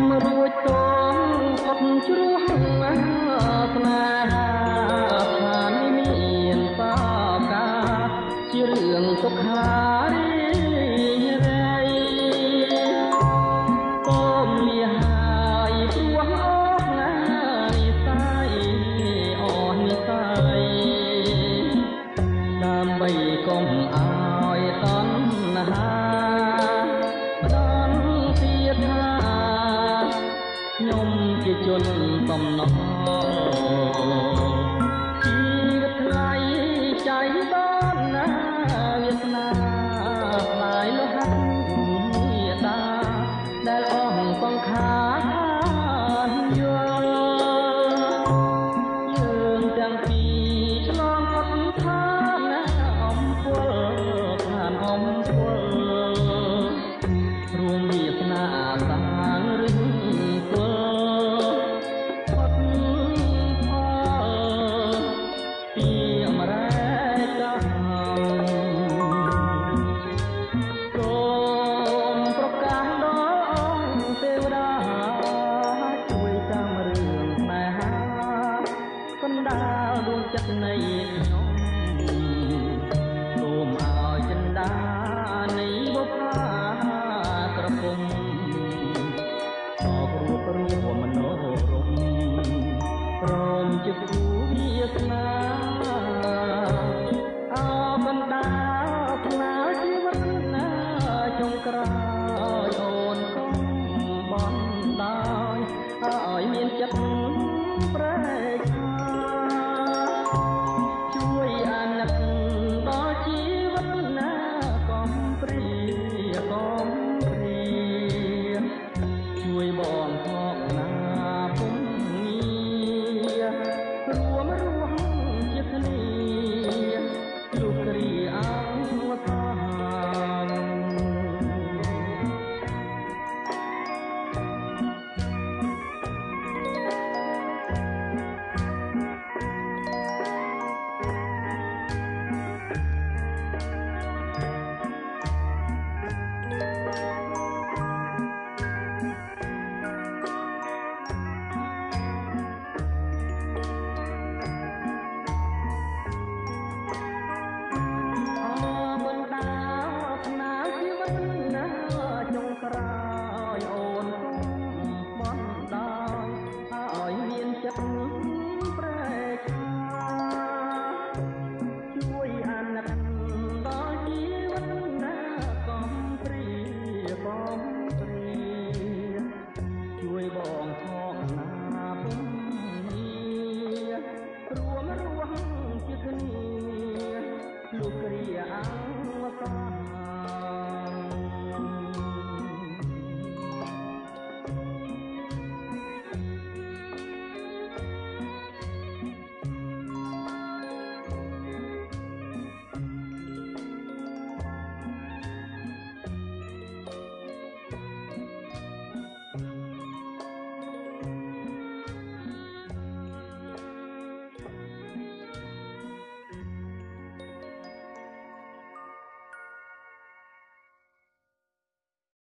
ំរួចតងអត់ជ្រោះស្នេហាថានេះមានបកាជារឿងទុក្ខារីរៃកុំមានហើយព្រោះអូណានិស័យអូនិស័យដើម្បីកុំឲ្យតណ្ហា ជាជនសំណោជីវិតថ្លៃចៃបានណាវាសនាផ្លាយលោហិតមេតាដែលអស់សង្ខារយល់យើងទាំងពីរឆ្លងផុតឋានអំពលឋានអំពល ដាលដួងចិត្តនៃខ្ញុំ